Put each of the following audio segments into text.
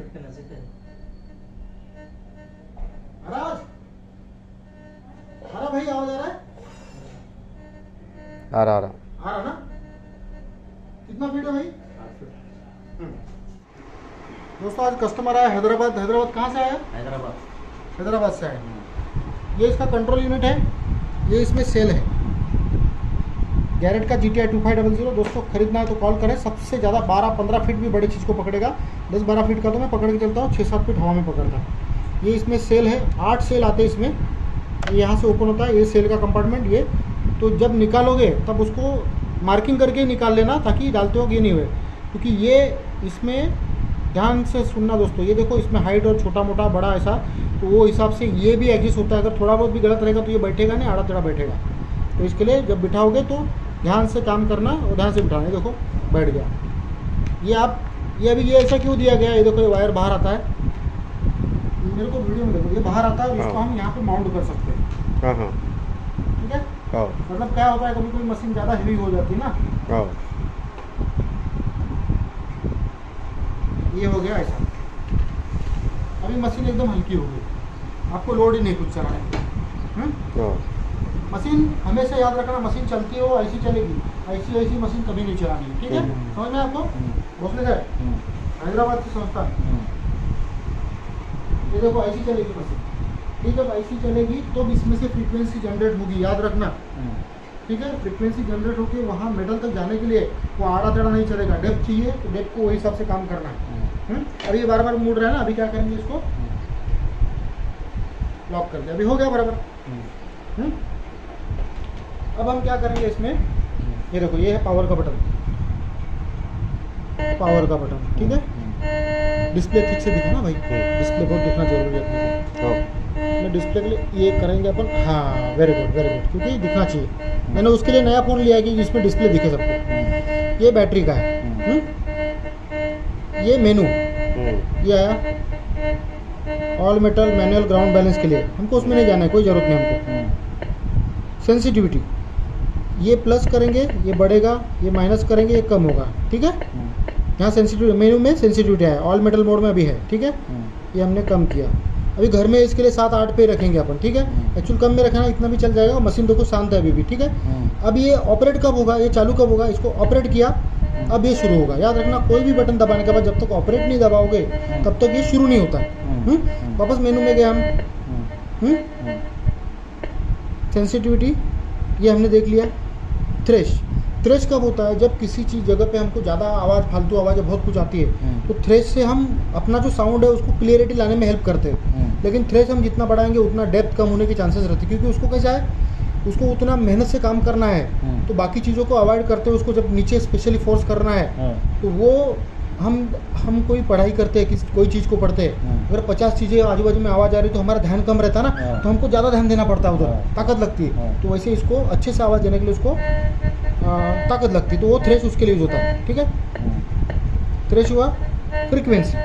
Feet के नज़दीक है महाराज हरा भाई आवाज़ आ रहा है? आ रहा आ रहा। आ रहा ना? कितना फीट है भाई? हम्म। दोस्तों आज कस्टमर आया हैदराबाद। हैदराबाद कहाँ से आया? हैदराबाद। हैदराबाद से आया। ये इसका कंट्रोल यूनिट है। ये इसमें सेल है। गैरेट का G T I two five double zero दोस्तों, खरीदना है तो कॉल करें। सबसे ज़्यादा बारह पंद्रह फीट भी बड़ी चीज़ को पकड़ेगा। दस बारह फीट का तो मैं पकड़ के चलता हूँ छः सात फीट हवा में पकड़ता हूँ। ये इसमें सेल है, आठ सेल आते हैं इसमें। यहाँ से ओपन होता है, ये सेल का कंपार्टमेंट ये। तो जब निकालोगे, तब उसको मार्किंग करके ही निकाल लेना, ताकि डालते हो ये नहीं हुए। क्योंकि ये इसमें ध्यान से सुनना दोस्तों, ये देखो इसमें हाइट और छोटा मोटा बड़ा ऐसा तो वो हिसाब से ये भी एडजस्ट होता है। अगर थोड़ा बहुत भी गलत रहेगा तो ये बैठेगा नहीं आड़ा टेढ़ा बैठेगा। तो इसके लिए जब बिठाओगे तो ध्यान से काम करना और ध्यान से बिठाना। देखो बैठ गया। ये आप ये अभी ये ऐसा क्यों दिया गया? ये देखो ये वायर बाहर आता है। मेरे को वीडियो में देखो ये बाहर आता है इसको हाँ। हम यहाँ पे माउंट कर सकते हैं। हाँ हाँ। ठीक है? मतलब क्या होता है कभी कोई मशीन ज़्यादा हेवी हो जाती है ना? ये हो गया ऐसा। अभी मशीन एकदम हल्की हो गई। आपको लोड ही नहीं कुछ चलाने की हम्म? मशीन हमेशा याद रखना मशीन चलती हो ऐसी चलेगी। ऐसी ऐसी मशीन कभी नहीं चलानी है ठीक है? हम्म। समझ में आपको? भोसले सर हैदराबाद की संस्था। ये देखो ऐसी चलेगी मशीन। ठीक है ऐसी चलेगी तो इसमें से फ्रीक्वेंसी जनरेट होगी याद रखना। ठीक है फ्रीक्वेंसी जनरेट होकर वहाँ मेडल तक जाने के लिए वो आड़ा टेढ़ा नहीं चलेगा। डेप चाहिए तो डेप को वही हिसाब से काम करना है। हम्म? अभी ये बार बार मुड़ रहा है ना अभी क्या करेंगे इसको? लॉक कर दिया अभी हो गया बराबर। हम्म? अब हम क्या करेंगे इसमें? ये देखो ये है पावर का बटन पावर का बटन ठीक है? डिस्प्ले ठीक से दिखा ना भाई? डिस्प्ले बहुत दिखना ज़रूरी है अपने आओ को मैं डिस्प्ले के लिए ये करेंगे अपन। हाँ वेरी गुड वेरी गुड क्योंकि दिखना चाहिए। मैंने उसके लिए नया फ़ोन लिया है कि जिसमें डिस्प्ले दिखे सबको। ये बैटरी का है। हम्म? ये मेनू हम्म, ये आया। All metal manual ground balance के लिए। हमको उसमें नहीं जाना है कोई ज़रूरत नहीं हमको। सेंसिटिविटी ये प्लस करेंगे ये बढ़ेगा ये माइनस करेंगे ये कम होगा ठीक है? यहाँ सेंसिटिव मेनू में सेंसिटिविटी है ऑल मेटल मोड में अभी है ठीक है? ये हमने कम किया। अभी घर में इसके लिए सात आठ पे रखेंगे अपन ठीक है? एक्चुअल कम में रखना इतना भी चल जाएगा मशीन देखो शांत है अभी भी ठीक है? अब ये ऑपरेट कब होगा ये चालू कब होगा इसको ऑपरेट किया अब ये शुरू होगा। याद रखना कोई भी बटन दबाने के बाद जब तक ऑपरेट नहीं दबाओगे तब तक ये शुरू नहीं होता। हम्म? वापस मेनू में गए हम। हम्म? सेंसिटिविटी ये हमने देख लिया। थ्रेश थ्रेश कब होता है? जब किसी चीज़ जगह पे हमको ज़्यादा आवाज़ फालतू आवाज़ बहुत कुछ आती है। तो थ्रेश से हम अपना जो साउंड है उसको क्लियरिटी लाने में हेल्प करते हैं। लेकिन थ्रेश हम जितना बढ़ाएँगे उतना डेप्थ कम होने के चांसेस रहते हैं। क्योंकि उसको कैसा है? उसको उतना मेहनत से काम करना है। तो बाकी चीज़ों को अवॉइड करते हुए उसको जब नीचे स्पेशली फोर्स करना है। तो वो हम हम कोई पढ़ाई करते हैं किस कोई चीज़ को पढ़ते हैं हम्म। अगर पचास चीज़ें आजू बाजू में आवाज़ आ रही है तो हमारा ध्यान कम रहता है ना हाँ। तो हमको ज़्यादा ध्यान देना पड़ता है उधर हाँ। ताकत लगती है हाँ। तो वैसे इसको अच्छे से आवाज़ देने के लिए उसको ताकत लगती है तो वो थ्रेश उसके लिए यूज़ होता है ठीक है थ्रेश हुआ फ्रीक्वेंसी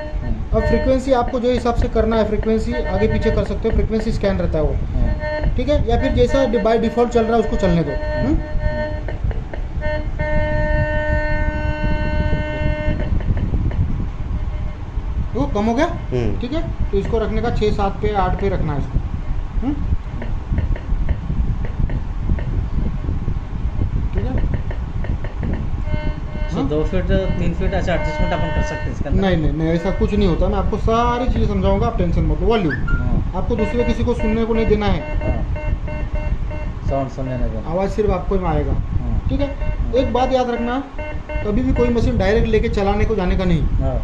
अब फ्रीक्वेंसी आपको जो हिसाब से करना है फ्रीक्वेंसी आगे पीछे कर सकते हो फ्रीक्वेंसी स्कैन रहता है वो ठीक है या फिर जैसा बाय डिफ़ॉल्ट चल रहा है उसको चलने दो हम्म? कम हो गया? हम्म, ठीक है? तो इसको रखने का छः सात पे आठ पे रखना है इसको। हम्म? ठीक है? हाँ? दो फीट तीन फीट ऐसे एडजस्टमेंट अपन कर सकते हैं इसके नहीं नहीं नहीं ऐसा कुछ नहीं होता। मैं आपको सारी चीज़ें समझाऊँगा आप टेंशन मत लो। वॉल्यूम हाँ, आपको दूसरे किसी को सुनने को नहीं देना है। हाँ। साउंड सुनने लगे आवाज़ सिर्फ़ आपको ही आएगा। हाँ, ठीक है? एक बात याद रखना कभी भी कोई मशीन डायरेक्ट लेके चलाने को जाने का नहीं। हाँ,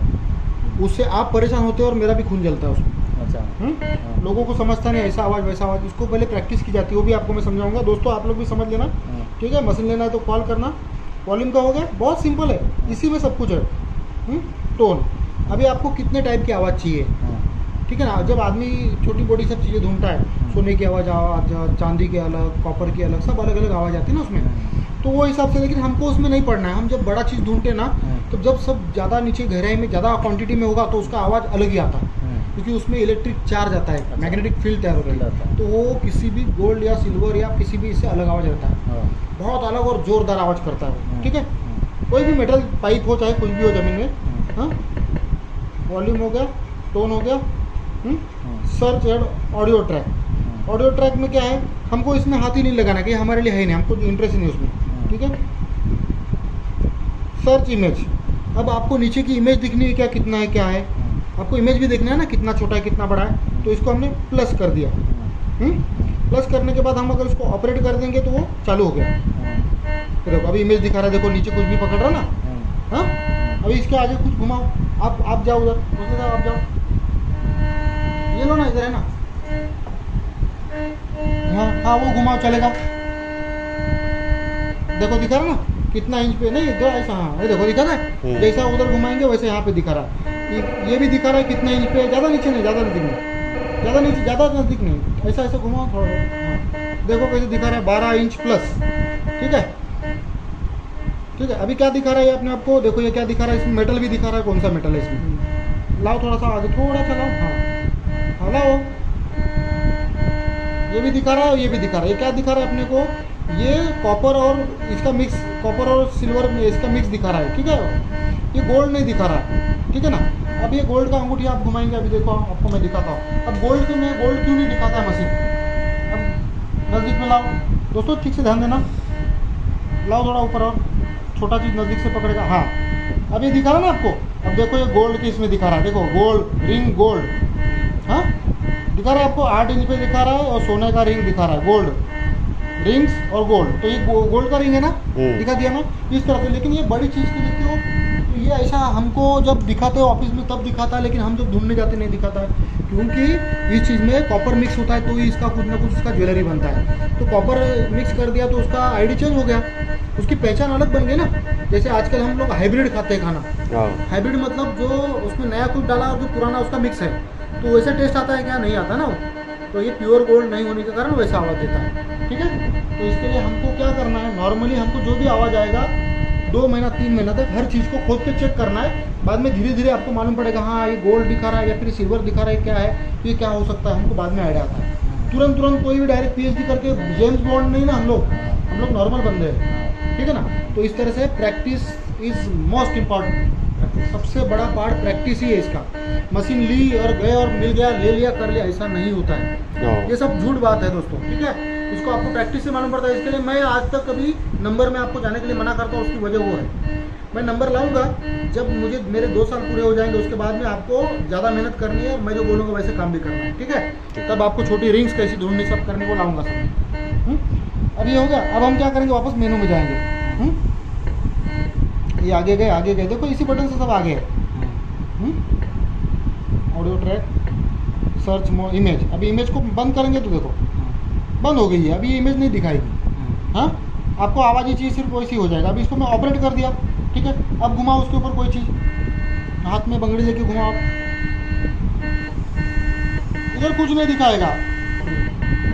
उससे आप परेशान होते हो और मेरा भी खून जलता है उसमें। अच्छा। हम्म? हाँ, लोगों को समझता नहीं ऐसा आवाज़ वैसा आवाज़। उसको पहले प्रैक्टिस की जाती है वो भी आपको मैं समझाऊँगा। दोस्तों आप लोग भी समझ लेना। हाँ, ठीक है? मशीन लेना है तो कॉल करना। वॉल्यूम का हो गया। बहुत सिंपल है। इसी में सब कुछ है। हम्म? टोन अभी आपको कितने टाइप की आवाज़ चाहिए? हाँ, ठीक है ना? जब आदमी छोटी मोटी सब चीज़ें ढूंढता है सोने की आवाज़ आवाज़ चांदी की अलग कॉपर की अलग सब अलग अलग आवाज़ आती है ना उसमें। तो वो हिसाब से लेकिन हमको उसमें नहीं पढ़ना है। हम जब बड़ा चीज़ ढूंढते ना तो जब सब ज़्यादा नीचे गहराई में ज़्यादा क्वांटिटी में होगा तो उसका आवाज़ अलग ही आता है। हाँ, क्योंकि उसमें इलेक्ट्रिक चार्ज आता है अच्छा। मैग्नेटिक फ़ील्ड तैयार होता है। तो वो किसी भी गोल्ड या सिल्वर या किसी भी इससे अलग आवाज़ रहता है। हाँ, बहुत अलग और जोरदार आवाज़ करता है हाँ, ठीक है? हाँ, कोई भी मेटल पाइप हो चाहे कुछ भी हो ज़मीन में हाँ, वॉल्यूम हो गया टोन हो गया हम्म? हम्म, search add audio track hmm, audio track में क्या है? हमको इसमें हाथ ही नहीं लगाना कि हमारे लिए है नहीं हमको इंटरेस्ट नहीं उसमें ठीक है? सर्च इमेज अब आपको नीचे की इमेज दिखनी है क्या कितना है क्या है? आपको इमेज भी देखना है ना कितना छोटा है कितना बड़ा है। तो इसको हमने प्लस कर दिया। हम्म, हम्म? प्लस करने के बाद हम अगर इसको ऑपरेट कर देंगे तो वो चालू हो गया। तो देखो अभी इमेज दिखा रहा है देखो नीचे कुछ भी पकड़ रहा ना? हाँ? अभी इसके आगे कुछ घुमाओ। आप आप जाओ उधर। उसके साथ आप जाओ। ये लो ना इधर है ना? हाँ हाँ वो घुमाओ चलेगा। देखो दिखा रहा ना? कितना इंच पे? नहीं दो ऐसा हाँ। ये देखो दिखा रहा है हम्म। जैसा उधर घुमाएँगे वैसे यहाँ पे दिखा रहा है। ये- भी दिखा रहा है कितना इंच पे? ज़्यादा नीचे नहीं ज़्यादा नज़दीक नहीं। ज़्यादा नीचे ज़्यादा नज़दीक नहीं। ऐसा ऐसा घुमाओ थोड़ा। हाँ। देखो कैसे दिखा रहा है बारह इंच प्लस ठीक है? ठीक है? अभी क्या दिखा रहा है अपने आपको देखो ये क्या दिखा रहा है? इसमें मेटल भी दिखा रहा है। कौन सा मेटल है इसमें? लाओ थोड़ा सा आगे थोड़ा सा लाओ। हाँ। हाँ लाओ। ये भी दिखा रहा है ये भी दिखा रहा है। ये क्या दिखा रहा है अपने को? ये कॉपर और इसका मिक्स कॉपर और सिल्वर इसका मिक्स दिखा रहा है, ठीक है? ये गोल्ड नहीं दिखा रहा है, ठीक है ना? अब ये गोल्ड का अंगूठी आप घुमाएँगे, अभी देखो, आपको मैं दिखाता हूँ। अब गोल्ड के में गोल्ड क्यों नहीं दिखाता है मशीन अब नज़दीक में लाओ। दोस्तों, ठीक से ध्यान देना। लाओ थोड़ा ऊपर और छोटा चीज़ नज़दीक से पकड़ेगा। हाँ। अब ये दिखा रहा ना आपको? अब देखो, ये गोल्ड के इसमें दिखा रहा है। देखो गोल्ड रिंग गोल्ड हाँ? दिखा रहा है आपको? आठ इंच पे दिखा रहा है और सोने का रिंग दिखा रहा है गोल्ड रिंग्स और गोल्ड तो ये गो, गोल्ड का रिंग है ना? हम्म। दिखा दिया ना? इस तरह से. लेकिन ये बड़ी चीज़ की देखते हो तो ये ऐसा हमको जब दिखाते हो ऑफ़िस में तब दिखाता है लेकिन हम जब ढूँढने जाते नहीं दिखाता। है क्योंकि इस चीज़ में कॉपर मिक्स होता है तो ही इसका कुछ ना कुछ उसका ज्वेलरी बनता है। तो कॉपर मिक्स कर दिया तो उसका आईडी चेंज हो गया। उसकी पहचान अलग बन गई ना? जैसे आजकल हम लोग हाइब्रिड खाते हैं खाना। हाइब्रिड मतलब जो उसमें नया कुछ डाला और जो पुराना उसका मिक्स है। तो वैसे टेस्ट आता है क्या? नहीं आता ना तो ये प्योर गोल्ड नहीं होने के कारण वैसा आवाज़ देता है। ठीक है? तो इसके लिए हमको क्या करना है? नॉर्मली हमको जो भी आवाज़ आएगा दो महीना तीन महीना तक हर चीज़ को खोद के चेक करना है। बाद में धीरे धीरे आपको मालूम पड़ेगा हाँ ये गोल्ड दिखा रहा है या फिर सिल्वर दिखा रहा है क्या है ये क्या हो सकता है हमको बाद में आइडिया आता है। तुरंत तुरंत कोई भी डायरेक्ट पीएचडी करके जेम्स बॉन्ड नहीं ना हम लोग हम लोग नॉर्मल बंदे हैं ठीक है ना? तो इस तरह से प्रैक्टिस इज़ मोस्ट इंपॉर्टेंट सबसे बड़ा पार्ट प्रैक्टिस ही है इसका। मशीन ली और गए और मिल गया ले लिया कर लिया ऐसा नहीं होता है। हाँ। ये सब झूठ बात है दोस्तों ठीक है? इसको आपको प्रैक्टिस से मालूम पड़ता है इसके लिए मैं आज तक कभी नंबर में आपको जाने के लिए मना करता हूँ उसकी वजह वो है। मैं नंबर लाऊँगा जब मुझे मेरे दो साल पूरे हो जाएँगे उसके बाद में आपको ज़्यादा मेहनत करनी है मैं जो बोलूँगा वैसे काम भी करना है ठीक है? तब आपको छोटी रिंग्स कैसी ढूंढनी सब करने को लाऊँगा सब। हम्म? अब ये हो गया अब हम क्या करेंगे वापस मेनू में जाएँगे। हम्म? ये आगे गए आगे गए देखो इसी बटन से सब आगे है। Audio track search more image अभी इमेज को बंद करेंगे तो देखो। बंद हो गई है अभी ये इमेज नहीं दिखाएगी हाँ? आपको आवाज़ ही चाहिए सिर्फ़ वैसी हो जाएगा। अभी इसको मैं ऑपरेट कर दिया ठीक है? अब घुमाओ उसके ऊपर कोई चीज़। हाथ में बंगड़ी लेके घुमाओ आप। इधर कुछ नहीं दिखाएगा।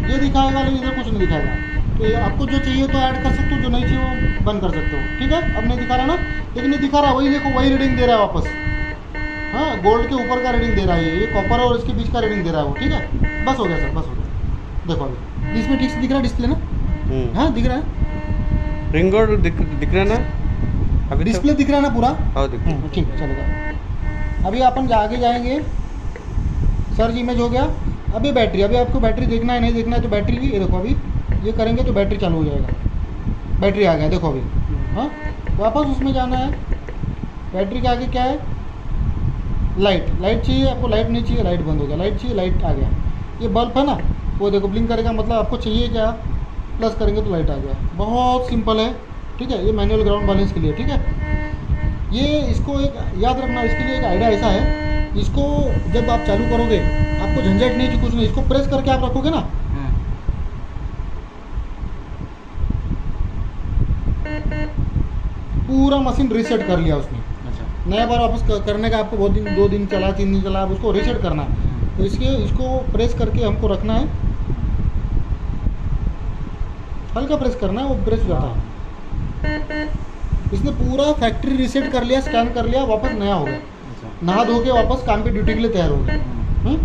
ये दिखाएगा लेकिन इधर कुछ नहीं दिखाएगा। तो ये आपको जो चाहिए तो ऐड कर सकते हो जो नहीं चाहिए वो बंद कर सकते हो। ठीक है? अब नहीं दिखा रहा ना? लेकिन ये दिखा रहा है वही देखो वही रीडिंग दे रहा है वापस। हाँ गोल्ड के ऊपर का रीडिंग दे रहा है ये। ये कॉपर और इसके बीच का रीडिंग दे रहा है वो ठीक है? बस हो गया सर बस हो गया। देखो अभी। इसमें ठीक से दिख रहा है डिस्प्ले ना? हम्म। हाँ दिख रहा है। रिंग और दिख दिख रहा है ना? अभी डिस्प्ले दिख रहा है ना पूरा? हाँ दिख रहा हम्म, ठीक चलेगा। अभी अपन जा- आगे जाएँगे सर्च इमेज हो गया। अभी बैटरी अभी आपको बैटरी देखना है नहीं देखना है तो बैटरी भी ये देखो अभी। ये करेंगे तो बैटरी चालू हो जाएगा। बैटरी आ गया देखो अभी। हाँ वापस उसमें जाना है। बैटरी के आगे क्या है? लाइट। लाइट चाहिए आपको लाइट नहीं चाहिए लाइट बंद हो गया। लाइट चाहिए लाइट आ गया। ये बल्ब है ना? वो देखो ब्लिंक करेगा मतलब आपको चाहिए क्या? प्लस करेंगे तो लाइट आ गया। बहुत सिंपल है ठीक है? ये मैनुअल ग्राउंड बैलेंस के लिए ठीक है? ये इसको एक याद रखना इसके लिए एक आइडिया ऐसा है इसको जब आप चालू करोगे आपको झंझट नहीं कुछ नहीं इसको प्रेस करके आप रखोगे ना? पूरा मशीन रीसेट कर लिया उसने। अच्छा। नया बार वापस करने का आपको बहुत दिन दो दिन चला तीन दिन चला आप उसको रीसेट करना। है। तो इसके इसको प्रेस करके हमको रखना है। हल्का प्रेस करना है वो प्रेस हो जाता है। इसने पूरा फैक्ट्री रिसेट कर लिया स्कैन कर लिया वापस नया हो गया। नहा धो के वापस काम पे ड्यूटी के लिए तैयार हो गया। हम्म?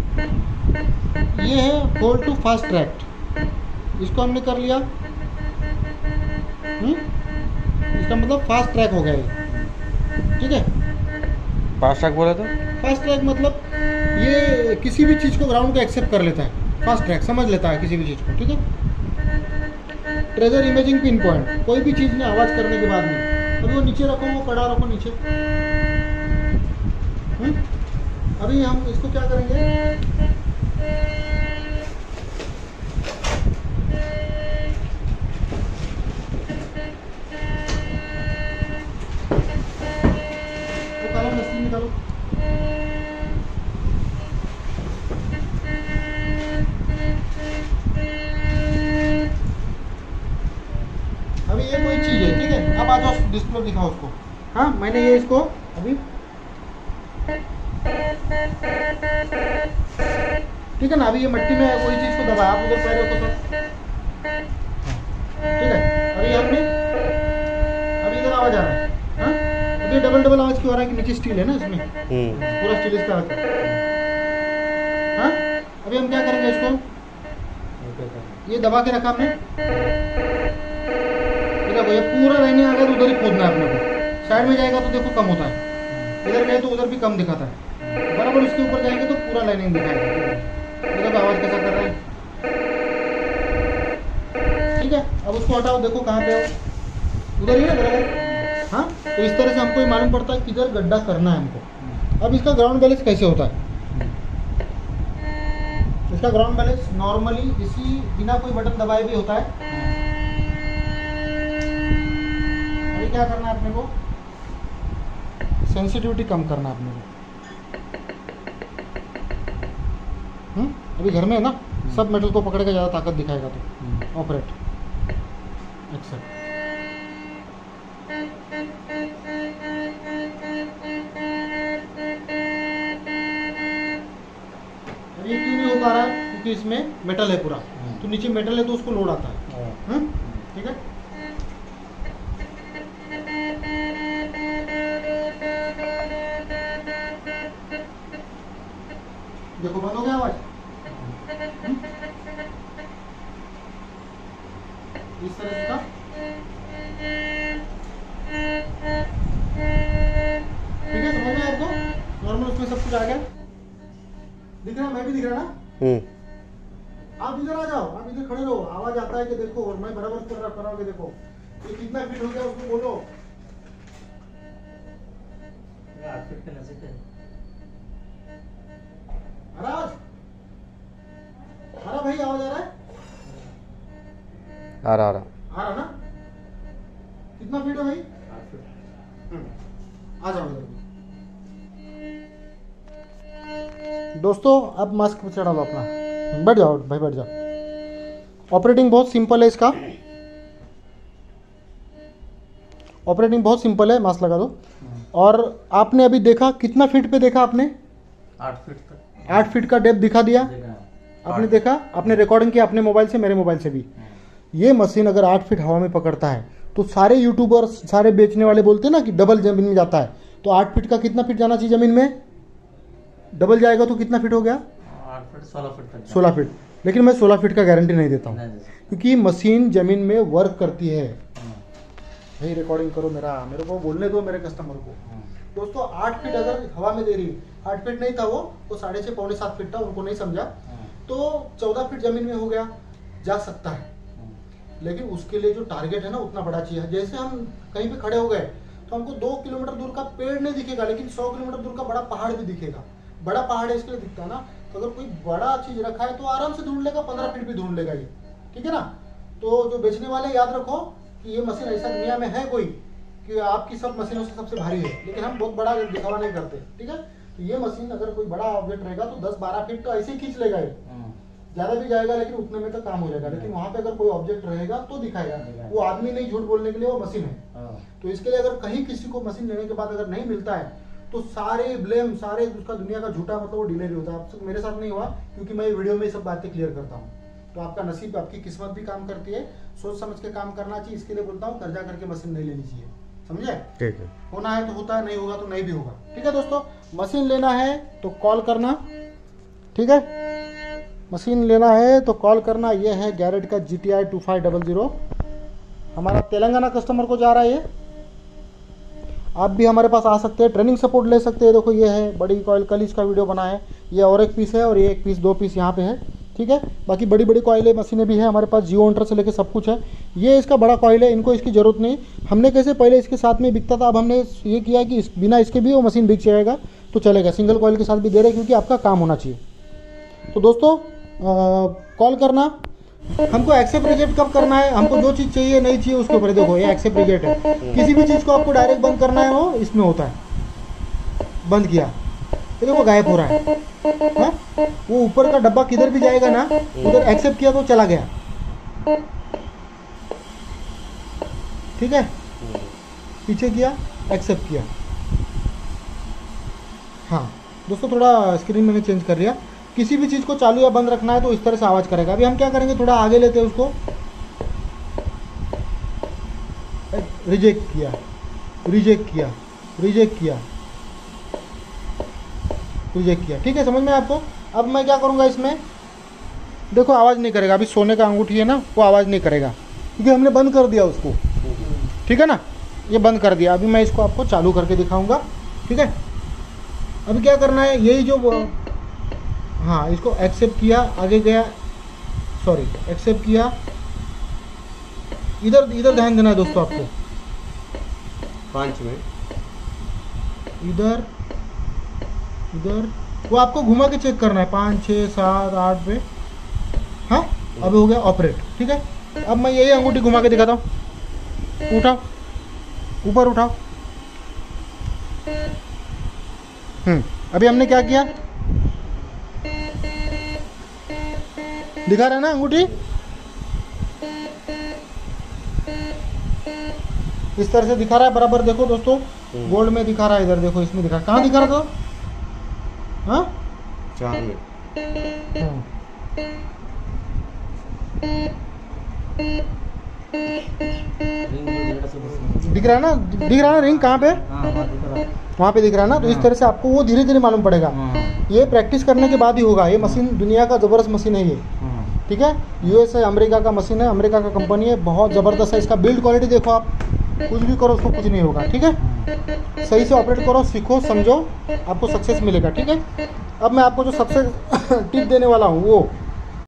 ये है होल्ड टू फास्ट ट्रैक इसको हमने कर लिया। हम्म? इसका मतलब फास्ट ट्रैक हो गया ये। ठीक है? फास्ट ट्रैक बोला तो फास्ट ट्रैक मतलब ये किसी भी चीज़ को ग्राउंड को एक्सेप्ट कर लेता है। फास्ट ट्रैक समझ लेता है किसी भी चीज़ को। ठीक है? ट्रेजर इमेजिंग पिन पॉइंट कोई भी चीज़ ने आवाज़ करने के बाद में। अभी वो नीचे रखो, वो कड़ा रखो नीचे। हम्म? अभी हम इसको क्या करेंगे? निकालो अभी ये कोई चीज़ है ठीक है अब आ दिखाओ उसको। हाँ मैंने ये इसको अभी ठीक है ना अभी ये मिट्टी में कोई चीज़ को दबाया आप उधर पैर रखो सब। ठीक है अभी हमने अभी इधर आवाज़ आ रहा है। हाँ अभी डबल डबल आवाज़ क्यों आ रहा है कि नीचे स्टील है ना इसमें? हम्म। पूरा स्टील इसका है। हाँ अभी हम क्या करेंगे इसको? ये दबा के रखा हमने। देखो, ये पूरा लाइनिंग आ गया तो उधर ही खोदना है अपने को। साइड में जाएगा तो देखो कम होता है। इधर गए तो उधर भी कम दिखाता है। बराबर उसके ऊपर जाएँगे तो पूरा लाइनिंग दिखाएगा। देखो आवाज़ कैसा कर रहा है? ठीक है, अब उसको हटाओ, देखो कहाँ पे हो। उधर ही है बराबर? हाँ तो इस तरह से हमको ये मालूम पड़ता है किधर गड्ढा करना है हमको। अब इसका ग्राउंड बैलेंस कैसे होता है? इसका ग्राउंड बैलेंस नॉर्मली इसी बिना कोई बटन दबाए भी होता है अभी क्या करना है अपने को? सेंसिटिविटी कम करना है अपने को। हम्म? अभी घर में है ना? सब मेटल को पकड़ के ज़्यादा ताकत दिखाएगा तो। ऑपरेट एक्सेप्ट ये क्यों नहीं हो पा रहा? है क्योंकि इसमें मेटल है पूरा। हम्म। तो नीचे मेटल है तो उसको लोड आता है। हम्म? ठीक है? देखो बंद हो गया आवाज़? इस तरह से था ठीक है समझ में आपको नॉर्मल उसमें सब कुछ आ गया दिख रहा है मैं भी दिख रहा ना आप इधर आ जाओ आप इधर खड़े रहो आवाज़ आता है कि देखो और मैं बराबर कर रहा कर रहा देखो ये कितना फिट हो गया उसको बोलो आठ फीट के नज़दीक है महाराज हरा भाई आवाज़ आ रहा है? आ रहा आ रहा। आ रहा ना? कितना फीट है भाई? आ जाओ दोस्तों अब मास्क चढ़ा लो अपना। बैठ जाओ भाई बैठ जाओ। ऑपरेटिंग बहुत सिंपल है इसका। ऑपरेटिंग बहुत सिंपल है मास्क लगा दो। और आपने अभी देखा कितना फीट पे देखा आपने? आठ फीट तक। आठ फीट का डेप्थ दिखा दिया। आपने देखा? आपने रिकॉर्डिंग किया अपने मोबाइल से मेरे मोबाइल से भी। ये मशीन अगर आठ फीट हवा में पकड़ता है तो सारे यूट्यूबर्स सारे बेचने वाले बोलते हैं ना कि डबल ज़मीन में जाता है। तो आठ फीट का कितना फीट जाना चाहिए ज़मीन में? डबल जाएगा तो कितना फीट हो गया? सोलह फीट लेकिन मैं सोलह फीट का गारंटी नहीं देता हूँ। क्योंकि मशीन ज़मीन में वर्क करती है। हम्म, भाई रिकॉर्डिंग करो मेरा मेरे को बोलने दो मेरे कस्टमर को। दोस्तों आठ फीट अगर हवा में दे रही आठ फीट नहीं था वो वो साढ़े छः पौने सात फीट था उनको नहीं समझा। हम्म, तो चौदह फीट ज़मीन में हो गया जा सकता है। हम्म, लेकिन उसके लिए जो टारगेट है ना उतना बड़ा चाहिए। जैसे हम कहीं पे खड़े हो गए तो हमको दो किलोमीटर दूर का पेड़ नहीं दिखेगा लेकिन सौ किलोमीटर दूर का बड़ा पहाड़ भी दिखेगा। बड़ा पहाड़ है इसके लिए दिखता है ना। तो अगर कोई बड़ा चीज़ रखा है तो आराम से ढूंढ लेगा पंद्रह फीट भी ढूंढ लेगा ये। ठीक है ना? तो जो बेचने वाले याद रखो कि ये मशीन ऐसा दुनिया में है कोई कि आपकी सब मशीनों से सबसे भारी है लेकिन हम बहुत बड़ा दिखावा नहीं करते ठीक है? तो ये मशीन अगर कोई बड़ा ऑब्जेक्ट रहेगा तो दस बारह फीट तो ऐसे ही खींच लेगा ये। हम्म, ज़्यादा भी जाएगा लेकिन उतने में तो काम हो जाएगा। लेकिन वहाँ पे अगर कोई ऑब्जेक्ट रहेगा तो दिखाएगा। वो आदमी नहीं झूठ बोलने के लिए वो मशीन है। हाँ, तो इसके लिए अगर कहीं किसी को मशीन लेने के बाद अगर नहीं मिलता है तो सारे ब्लेम सारे उसका दुनिया का झूठा मतलब वो डिलीवरी होता है। मेरे साथ नहीं हुआ क्योंकि मैं वीडियो में सब बातें क्लियर करता हूँ। तो आपका नसीब आपकी किस्मत भी काम करती है। सोच समझ के काम करना चाहिए इसके लिए बोलता हूँ कर्जा करके मशीन नहीं लेनी चाहिए। समझे? ठीक है। होना है तो होता है नहीं होगा तो नहीं भी होगा। ठीक है दोस्तों मशीन लेना है तो कॉल करना। ठीक है? मशीन लेना है तो कॉल करना ये है गैरेट का G T I two five double zero हमारा तेलंगाना कस्टमर को जा रहा है ये। आप भी हमारे पास आ सकते हैं ट्रेनिंग सपोर्ट ले सकते हैं। देखो ये है बड़ी कॉयल कल इसका वीडियो बना है। ये और एक पीस है और ये एक पीस दो पीस यहाँ पे है। ठीक है? बाकी बड़ी बड़ी कॉइलें मशीनें भी हैं हमारे पास जियो इंटर से लेकर सब कुछ है। ये इसका बड़ा कॉयल है इनको इसकी ज़रूरत नहीं। हमने कैसे पहले इसके साथ में बिकता था अब हमने ये किया कि इस, बिना इसके भी वो मशीन बिक जाएगा तो चलेगा। सिंगल कॉयल के साथ भी दे रहे क्योंकि आपका काम होना चाहिए। तो दोस्तों कॉल करना। हमको एक्सेप्ट रिजेक्ट कब करना है? हमको जो चीज़ चाहिए नहीं चाहिए उसके ऊपर। देखो ये एक्सेप्ट रिजेक्ट है। किसी भी चीज़ को आपको डायरेक्ट बंद करना है वो इसमें होता है। बंद किया। ये देखो गायब हो रहा है। हाँ? वो ऊपर का डब्बा किधर भी जाएगा ना, उधर एक्सेप्ट किया तो चला गया। ठीक है? पीछे किया एक्सेप्ट किया। हाँ दोस्तों थोड़ा स्क्रीन मैंने चेंज कर लिया। किसी भी चीज़ को चालू या बंद रखना है तो इस तरह से आवाज़ करेगा। अभी हम क्या करेंगे, थोड़ा आगे लेते हैं उसको। रिजेक्ट किया। रिजेक्ट किया। रिजेक्ट किया। रिजेक्ट किया। ठीक है समझ में आपको? अब मैं क्या करूँगा इसमें? देखो आवाज़ नहीं करेगा। अभी सोने का अंगूठी है ना वो आवाज़ नहीं करेगा। क्योंकि हमने बंद कर दिया उसको। ठीक है ना? ये बंद कर दिया। अभी मैं इसको आपको चालू करके दिखाऊँगा। ठीक है? अभी क्या करना है? यही जो हाँ इसको एक्सेप्ट किया आगे गया। सॉरी एक्सेप्ट किया। इधर इधर ध्यान देना है दोस्तों आपको। पाँच में इधर इधर वो आपको घुमा के चेक करना है। पाँच छः सात आठ पे। हाँ? अभी हो गया ऑपरेट ठीक है? अब मैं यही अंगूठी घुमा के दिखाता हूँ। उठाओ। ऊपर उठाओ। हम्म। अभी हमने क्या किया? दिखा रहा है ना अंगूठी? इस तरह से दिखा रहा है। बराबर देखो दोस्तों। हम्म। गोल्ड में दिखा रहा है इधर देखो इसमें दिखा कहाँ दिखा रहा था? हाँ? हाँ। दिख रहा है ना? दिख रहा है ना रिंग कहाँ पे? वहाँ पे दिख रहा है ना? तो इस तरह से आपको वो धीरे धीरे मालूम पड़ेगा। ये प्रैक्टिस करने के बाद ही होगा। ये मशीन दुनिया का ज़बरदस्त मशीन है ये। ठीक है? यूएस है अमेरिका का मशीन है। अमेरिका का कंपनी है। बहुत ज़बरदस्त है। इसका बिल्ड क्वालिटी देखो आप। कुछ भी करो उसको कुछ नहीं होगा। ठीक है? सही से ऑपरेट करो, सीखो, समझो, आपको सक्सेस मिलेगा, ठीक है? अब मैं आपको जो सबसे टिप देने वाला हूँ, वो